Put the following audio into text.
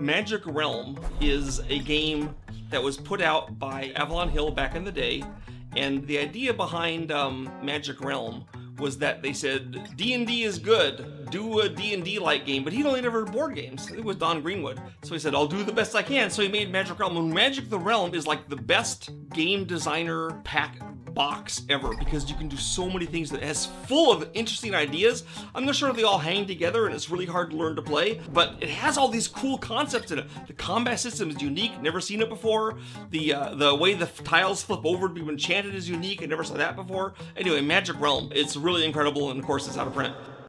Magic Realm is a game that was put out by Avalon Hill back in the day, and the idea behind um, Magic Realm was that they said D&D is good, do a D&D like game, but he'd only never board games. It was Don Greenwood. So he said, I'll do the best I can. So he made Magic Realm. And Magic the Realm is like the best game designer pack box ever because you can do so many things that has full of interesting ideas. I'm not sure they all hang together and it's really hard to learn to play, but it has all these cool concepts in it. The combat system is unique, never seen it before. The uh, the way the tiles flip over to be enchanted is unique. I never saw that before. Anyway, Magic Realm, it's really incredible and of course it's out of print.